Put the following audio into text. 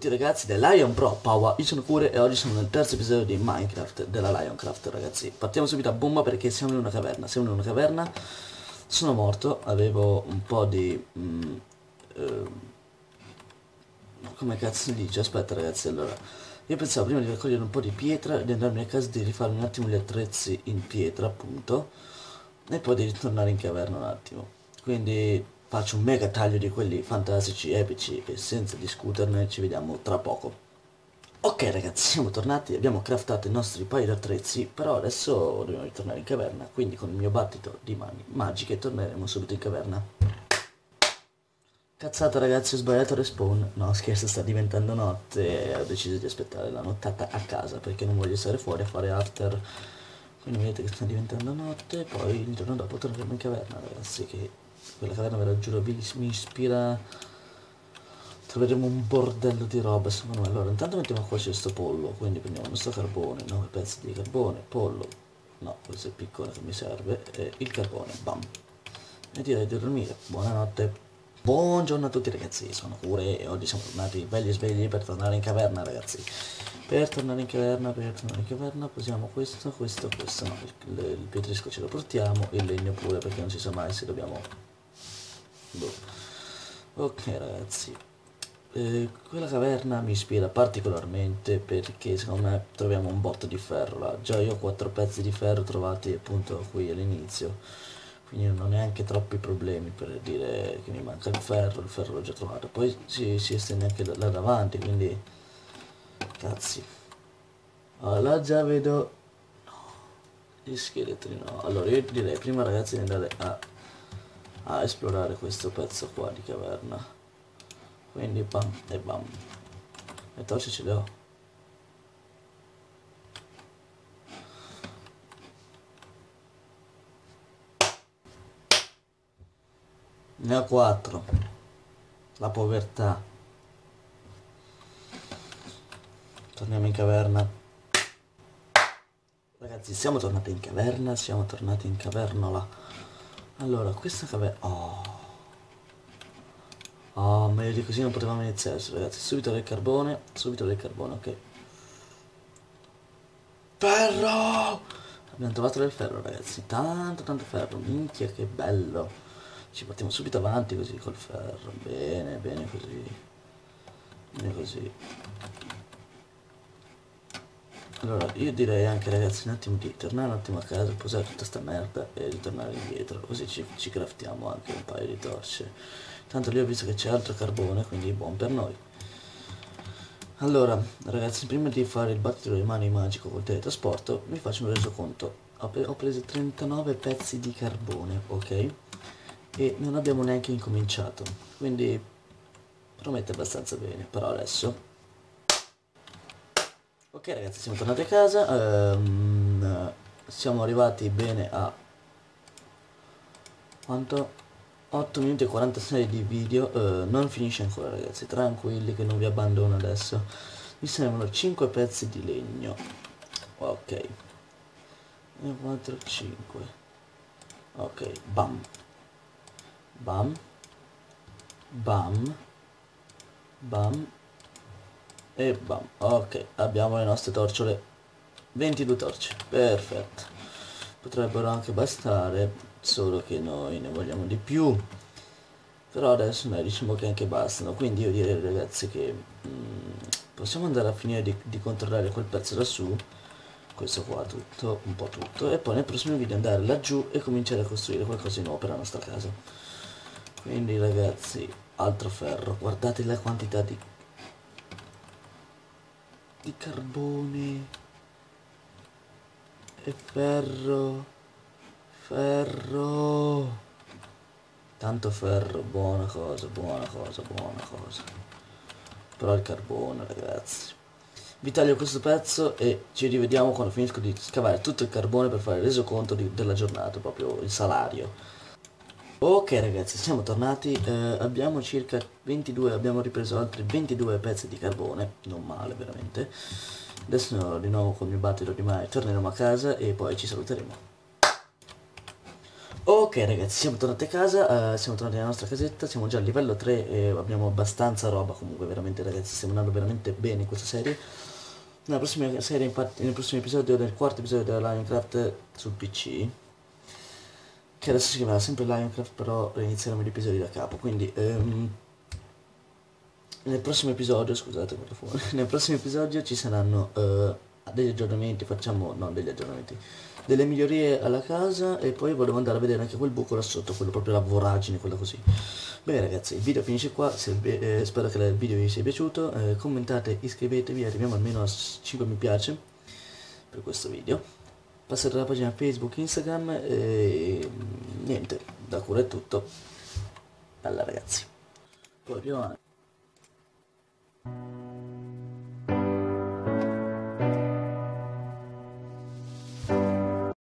tutti ragazzi del Lion Pro Power, io sono Cure e oggi sono nel terzo episodio di Minecraft della Lioncraft ragazzi. Partiamo subito a bomba perché siamo in una caverna, siamo in una caverna. Sono morto, avevo un po' di... Mm, eh, come cazzo si dice? Aspetta ragazzi allora. Io pensavo prima di raccogliere un po' di pietra di andarmi a casa di rifarmi un attimo gli attrezzi in pietra appunto E poi di ritornare in caverna un attimo. Quindi faccio un mega taglio di quelli fantastici, epici e senza discuterne ci vediamo tra poco. Ok ragazzi, siamo tornati, abbiamo craftato i nostri paio di attrezzi, però adesso dobbiamo ritornare in caverna, quindi con il mio battito di mani magiche torneremo subito in caverna. Cazzata ragazzi, ho sbagliato respawn. No scherzo, sta diventando notte e ho deciso di aspettare la nottata a casa perché non voglio stare fuori a fare after. Quindi vedete che sta diventando notte e poi il giorno dopo torneremo in caverna ragazzi che quella caverna ve la giuro vi, mi ispira. Troveremo un bordello di roba secondo me. Allora intanto mettiamo qua questo pollo quindi prendiamo questo carbone 9 pezzi di carbone pollo no questo è il piccolo che mi serve e il carbone bam. E direi di dormire. Buonanotte. Buongiorno a tutti ragazzi sono Cure e oggi siamo tornati belli svegli per tornare in caverna ragazzi. Per tornare in caverna per tornare in caverna posiamo questo questo questo no il, il pietrisco ce lo portiamo il legno pure perché non si sa mai se dobbiamo Boh. Ok ragazzi, eh, quella caverna mi ispira particolarmente perché secondo me troviamo un botto di ferro là. Già io ho quattro pezzi di ferro trovati appunto qui all'inizio, quindi non ho neanche troppi problemi per dire che mi manca il ferro, il ferro l'ho già trovato. Poi si, si estende anche là davanti, quindi cazzi. Allora già vedo... Gli scheletri no. Allora io direi prima ragazzi di andare a a esplorare questo pezzo qua di caverna. Quindi bam e bam. Le torce ce le ho ne ho 4 la povertà. Torniamo in caverna. Ragazzi siamo tornati in caverna siamo tornati in cavernola allora, questa caverna... Oh. Oh, meglio di così non potevamo iniziare, ragazzi. Subito del carbone, subito del carbone, ok. Ferro! Abbiamo trovato del ferro, ragazzi. Tanto, tanto ferro. Minchia, che bello. Ci portiamo subito avanti così col ferro. Bene, bene così. Bene così. Allora, io direi anche ragazzi un attimo di tornare un attimo a casa, posare tutta sta merda e ritornare indietro, così ci, ci craftiamo anche un paio di torce. Tanto lì ho visto che c'è altro carbone, quindi buon per noi. Allora, ragazzi, prima di fare il battito di mani magico col teletrasporto, mi faccio un resoconto. Ho, pre ho preso 39 pezzi di carbone, ok? E non abbiamo neanche incominciato, quindi promette abbastanza bene, però adesso Ok ragazzi siamo tornati a casa. Um, Siamo arrivati bene a Quanto? 8 minuti e 46 di video. Uh, Non finisce ancora ragazzi. Tranquilli che non vi abbandono adesso. Mi servono 5 pezzi di legno. Ok. 1, 4, 5 Ok Bam. Bam. Bam. Bam e bam ok abbiamo le nostre torciole. 22 torce perfetto. Potrebbero anche bastare solo che noi ne vogliamo di più. Però adesso noi diciamo che anche bastano. Quindi io direi ragazzi che mm, possiamo andare a finire di, di controllare quel pezzo lassù questo qua tutto un po' tutto. E poi nel prossimo video andare laggiù e cominciare a costruire qualcosa di nuovo per la nostra casa. Quindi ragazzi altro ferro. Guardate la quantità di di carbone e ferro ferro. Tanto ferro buona cosa buona cosa buona cosa. Però il carbone ragazzi. Vi taglio questo pezzo e ci rivediamo quando finisco di scavare tutto il carbone per fare il resoconto di, della giornata proprio il salario Ok ragazzi, siamo tornati, eh, abbiamo circa 22, abbiamo ripreso altri 22 pezzi di carbone, non male veramente. Adesso di nuovo con il mio battito di mai torneremo a casa e poi ci saluteremo. Ok ragazzi, siamo tornati a casa, eh, siamo tornati nella nostra casetta, siamo già a livello 3 e abbiamo abbastanza roba comunque, veramente ragazzi, stiamo andando veramente bene in questa serie. Nella prossima serie, infatti, nel prossimo episodio, nel quarto episodio della Minecraft sul PC, che adesso si chiamerà sempre Lioncraft, però inizieremo gli episodi da capo, quindi... Um, nel prossimo episodio, scusate fuori, nel prossimo episodio ci saranno uh, degli aggiornamenti, facciamo, no degli aggiornamenti, delle migliorie alla casa e poi volevo andare a vedere anche quel buco là sotto, quello proprio la voragine, quella così. Bene ragazzi, il video finisce qua, eh, spero che il video vi sia piaciuto, eh, commentate, iscrivetevi, arriviamo almeno a 5 mi piace per questo video. Passate alla pagina Facebook, Instagram e niente, da cura è tutto. Bella ragazzi. Poi più avanti.